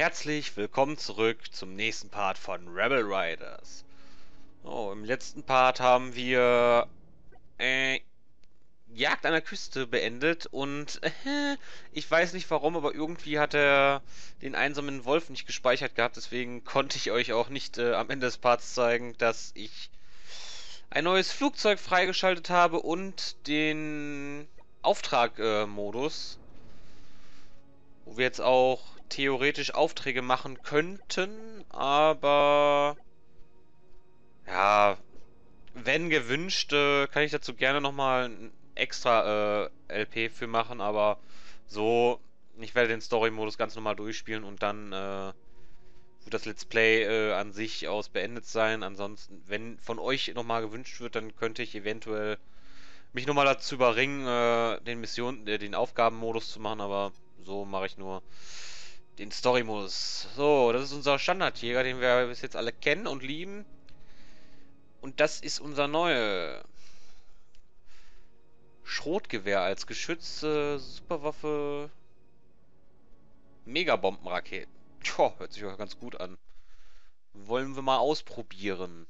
Herzlich willkommen zurück zum nächsten Part von Rebel Riders. Oh, im letzten Part haben wir äh, Jagd an der Küste beendet und äh, ich weiß nicht warum, aber irgendwie hat er den einsamen Wolf nicht gespeichert gehabt, deswegen konnte ich euch auch nicht äh, am Ende des Parts zeigen, dass ich ein neues Flugzeug freigeschaltet habe und den Auftrag-Modus, wo wir jetzt auch theoretisch Aufträge machen könnten, aber ja, wenn gewünscht, äh, kann ich dazu gerne nochmal ein extra äh, LP für machen, aber so, ich werde den Story-Modus ganz normal durchspielen und dann äh, wird das Let's Play äh, an sich aus beendet sein. Ansonsten, wenn von euch nochmal gewünscht wird, dann könnte ich eventuell mich nochmal dazu überringen, äh, den Mission, äh, den Aufgabenmodus zu machen, aber so mache ich nur den Story-Modus. So, das ist unser Standardjäger, den wir bis jetzt alle kennen und lieben. Und das ist unser neuer Schrotgewehr als Geschütz, äh, Superwaffe, Megabombenraketen. Tja, hört sich auch ganz gut an. Wollen wir mal ausprobieren.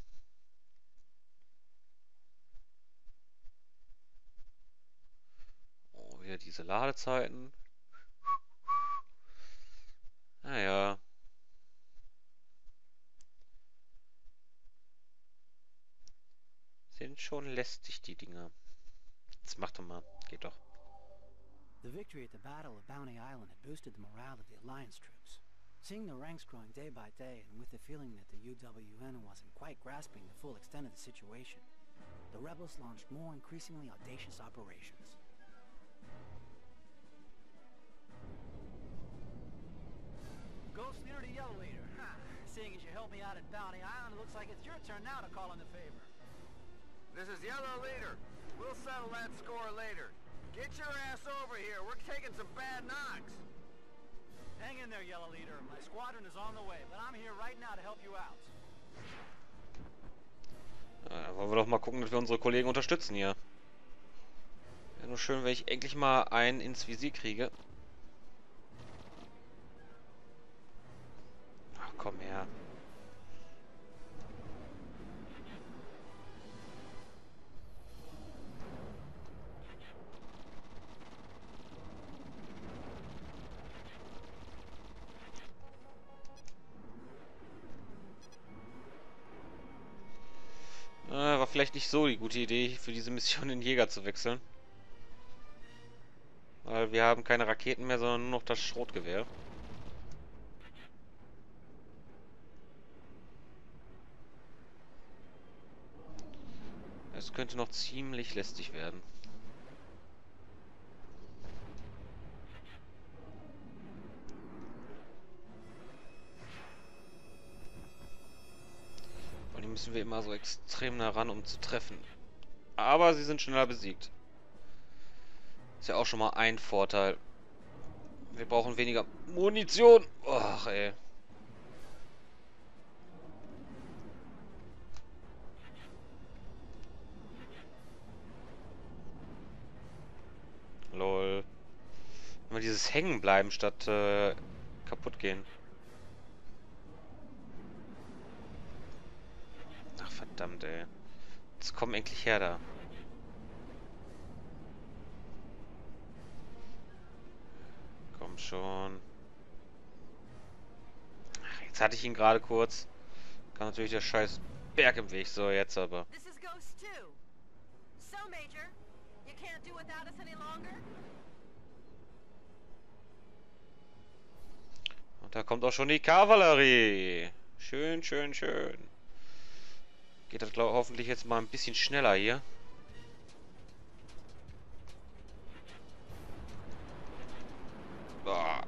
Oh, wieder diese Ladezeiten. Schon lästig, die Dinger. Jetzt mach doch mal. Geht doch. The victory at the Battle of Bounty Island had boosted the morale of the Alliance troops. Seeing their ranks growing day by day, and with the feeling that the UWN wasn't quite grasping the full extent of the situation, the rebels launched more increasingly audacious operations. Ghost Leader to Yellow Leader. Seeing as you helped me out at Bounty Island, it looks like it's your turn now to call in the favor. This is Yellow Leader. We'll settle that score later. Get your ass over here. We're taking some bad knocks. Hang in there, Yellow Leader. My squadron is on the way, but I'm here right now to help you out. Äh, wollen wir doch mal gucken, dass wir unsere Kollegen unterstützen hier. Wäre nur schön, wenn ich endlich mal einen ins Visier kriege. Ach, komm her. Vielleicht nicht so die gute Idee, für diese Mission den Jäger zu wechseln. Weil wir haben keine Raketen mehr, sondern nur noch das Schrotgewehr. Es könnte noch ziemlich lästig werden. Müssen wir immer so extrem nah ran, um zu treffen. Aber sie sind schneller besiegt. Ist ja auch schon mal ein Vorteil. Wir brauchen weniger Munition. Ach, ey. Lol. Immer dieses Hängen bleiben statt äh, kaputt gehen. Verdammt, ey. Jetzt komm endlich her da. Komm schon. Ach, jetzt hatte ich ihn gerade kurz. Kann natürlich der scheiß Berg im Weg. So, jetzt aber. This is Ghost 2. So, Major, you can't do without us any longer? Und da kommt auch schon die Kavallerie. Schön, schön, schön. Geht das glaub, hoffentlich jetzt mal ein bisschen schneller hier. Boah.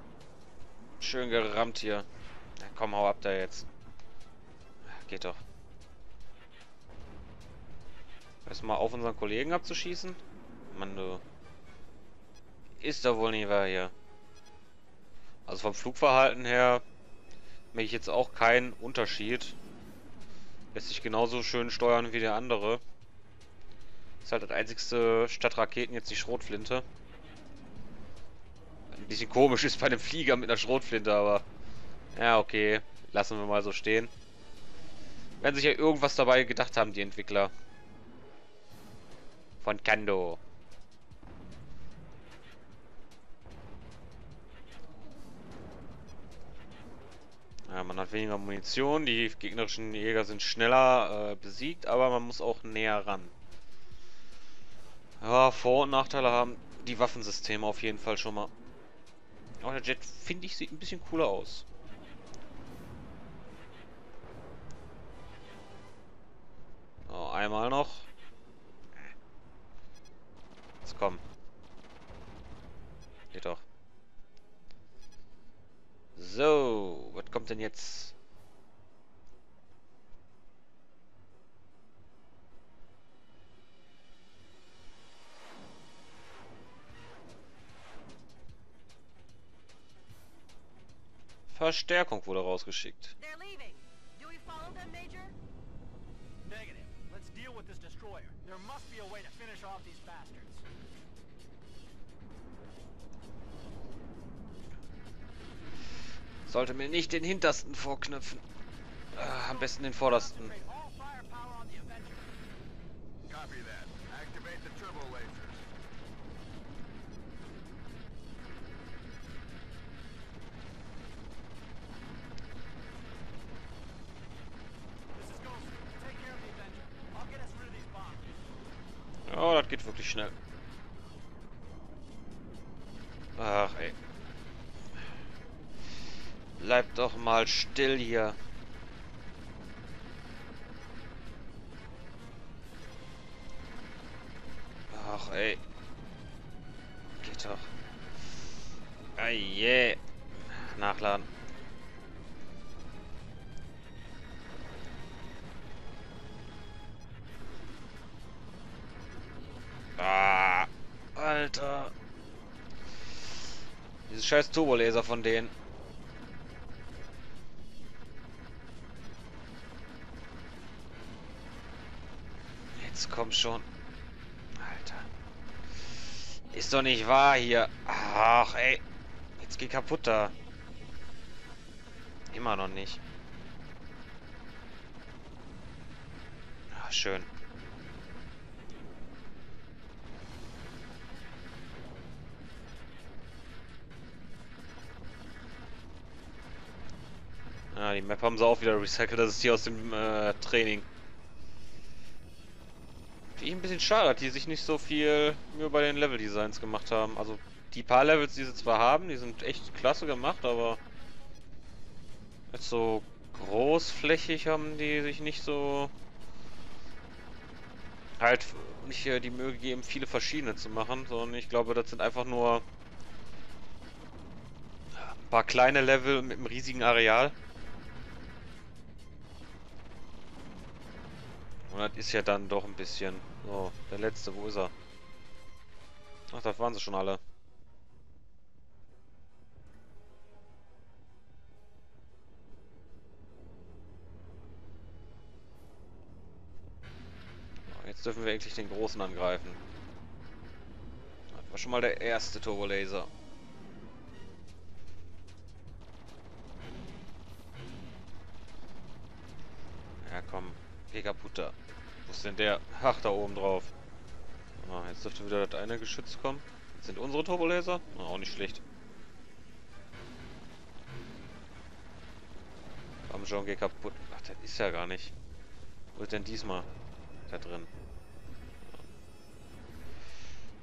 Schön gerammt hier. Na, komm, hau ab da jetzt. Geht doch. Erstmal auf unseren Kollegen abzuschießen. Mann, du. Ist doch wohl nicht wahr hier. Also vom Flugverhalten her merke ich jetzt auch keinen Unterschied. Lässt sich genauso schön steuern wie der andere. Ist halt das einzigste statt Raketen jetzt die Schrotflinte. Ein bisschen komisch ist bei einem Flieger mit einer Schrotflinte, aber Ja, okay. Lassen wir mal so stehen. Werden sich ja irgendwas dabei gedacht haben, die Entwickler. Von Kando. Ja, man hat weniger Munition, die gegnerischen Jäger sind schneller äh, besiegt, aber man muss auch näher ran. Ja, Vor- und Nachteile haben die Waffensysteme auf jeden Fall schon mal. Aber der Jet, finde ich, sieht ein bisschen cooler aus. Jetzt? Verstärkung wurde rausgeschickt. Negative. Let's deal with this destroyer. There must be a way to finish off these bastards. Sollte mir nicht den hintersten vorknüpfen. Äh, am besten den vordersten. Concentrate all firepower on the Bleib doch mal still hier. Ach, ey. Geht doch. Ei, je. Nachladen. Ah, Alter. Diese scheiß Turbolaser von denen. Doch nicht wahr hier. Ach, ey. Jetzt geh kaputt da. Immer noch nicht. Ah, schön. Ah, die Map haben sie auch wieder recycelt. Das ist hier aus dem äh, Training. Ein bisschen schade, dass die sich nicht so viel nur bei den Level-Designs gemacht haben. Also die paar Levels, die sie zwar haben, die sind echt klasse gemacht, aber jetzt so großflächig haben die sich nicht so halt nicht äh, die Mühe gegeben, viele verschiedene zu machen, sondern ich glaube, das sind einfach nur ein paar kleine Level mit einem riesigen Areal. Und das ist ja dann doch ein bisschen. So, der letzte, wo ist er? Ach, da waren sie schon alle. Jetzt dürfen wir endlich den großen angreifen. Das war schon mal der erste Turbolaser. Ach, da oben drauf. Ah, jetzt dürfte wieder das eine Geschütz kommen. Das sind unsere Turbolaser? Ah, auch nicht schlecht. Komm schon, geh kaputt. Ach, das ist ja gar nicht. Wo ist denn diesmal? Da drin.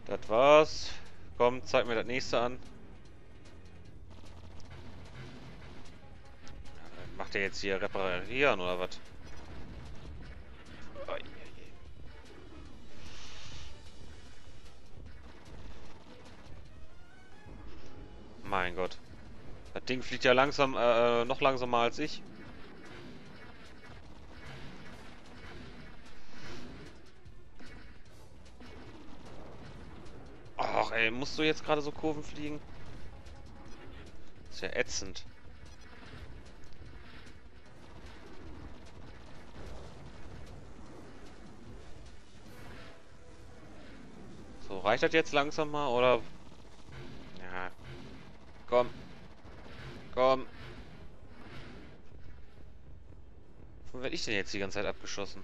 Das war's. Komm, zeig mir das nächste an. Macht der jetzt hier reparieren oder was? Mein Gott. Das Ding fliegt ja langsam, äh, noch langsamer als ich. Ach ey, musst du jetzt gerade so Kurven fliegen? Ist ja ätzend. So, reicht das jetzt langsam mal, oder? Komm. Komm. Wo werde ich denn jetzt die ganze Zeit abgeschossen?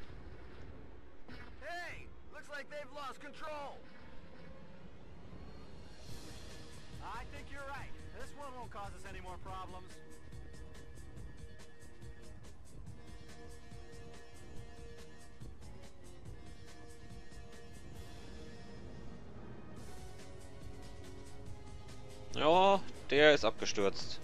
Hey, looks like they've lost control. I think you're right. This one won't cause us any more problems. Ja, der ist abgestürzt.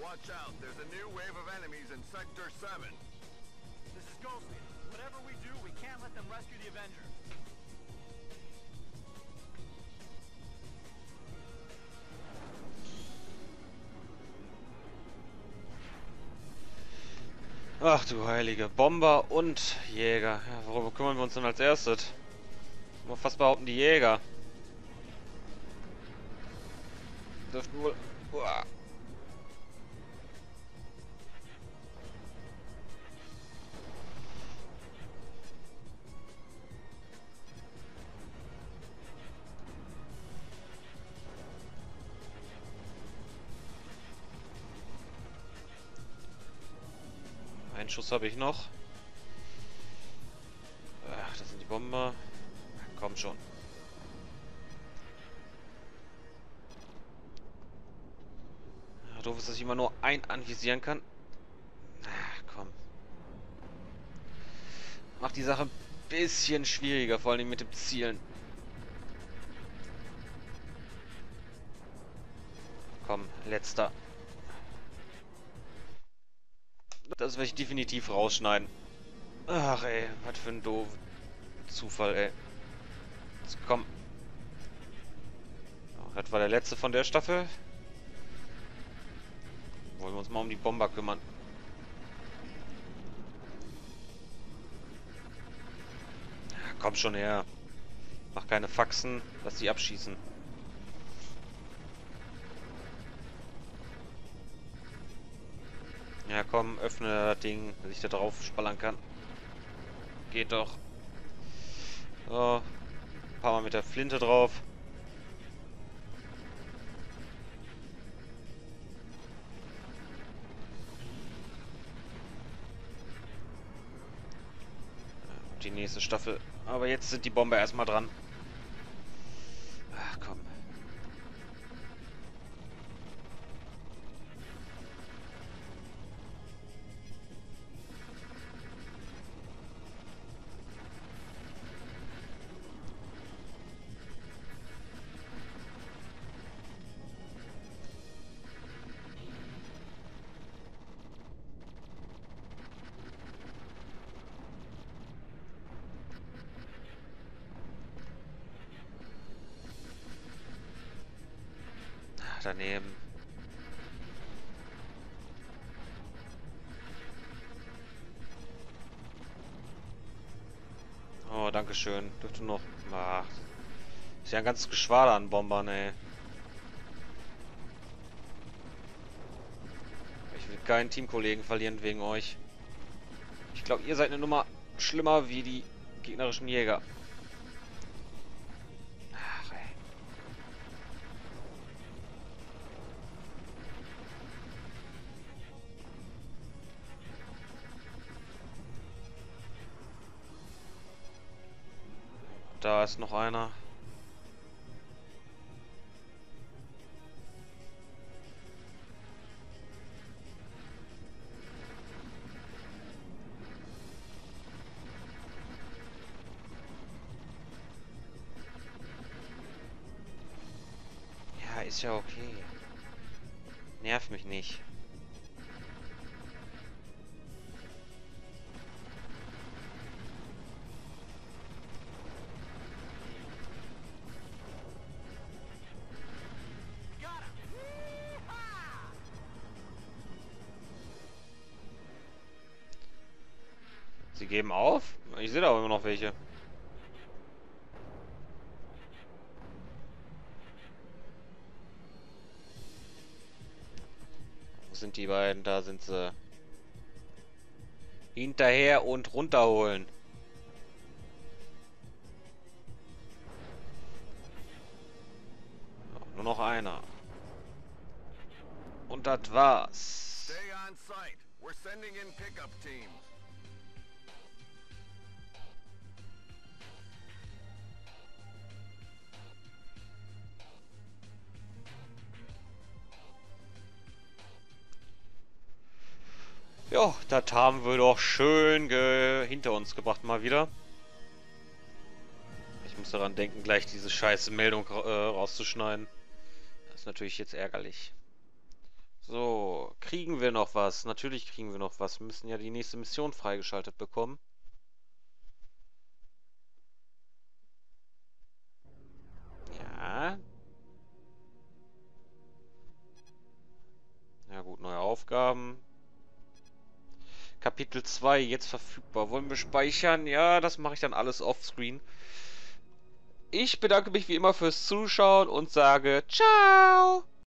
Watch out, there's a new wave of enemies in Sector 7. This is Ghost Leader. Whatever we do, we can't let them rescue the Avenger. Ach du heilige Bomber und Jäger. Ja, worüber kümmern wir uns denn als erstes? Mal fast behaupten die Jäger. Dürften wohl. Uah. Schuss habe ich noch. Ach, das sind die Bomber. Komm schon. Doof ist, dass ich immer nur ein anvisieren kann. Ach, komm. Macht die Sache ein bisschen schwieriger, vor allem mit dem Zielen. Komm, letzter. Das werde ich definitiv rausschneiden. Ach ey, was für ein doof Zufall, ey. Jetzt komm. Das war der letzte von der Staffel. Wollen wir uns mal um die Bomber kümmern. Komm schon her. Mach keine Faxen, lass die abschießen. Komm, öffne das Ding, dass ich da drauf spallern kann. Geht doch. So. Ein paar Mal mit der Flinte drauf. Die nächste Staffel. Aber jetzt sind die Bomber erstmal dran. Daneben. Oh, danke schön. Dürfte noch. Ach. Ist ja ein ganzes Geschwader an Bombern, ey. Ich will keinen Teamkollegen verlieren wegen euch. Ich glaube, ihr seid eine Nummer schlimmer wie die gegnerischen Jäger. Ist noch einer. Ja, ist ja okay. Nerv mich nicht. Geben auf? Ich sehe da aber immer noch welche. Wo sind die beiden? Da sind sie. Hinterher und runterholen. noch einer. Und das war's. Stay on site. We're sending in pickup teams. Ja, das haben wir doch schön hinter uns gebracht mal wieder. Ich muss daran denken, gleich diese scheiße Meldung äh, rauszuschneiden. Das ist natürlich jetzt ärgerlich. So, kriegen wir noch was? Natürlich kriegen wir noch was. Wir müssen ja die nächste Mission freigeschaltet bekommen. Ja. Ja gut, neue Aufgaben. Kapitel 2 jetzt verfügbar. Wollen wir speichern? Ja, das mache ich dann alles offscreen. Ich bedanke mich wie immer fürs Zuschauen und sage Ciao!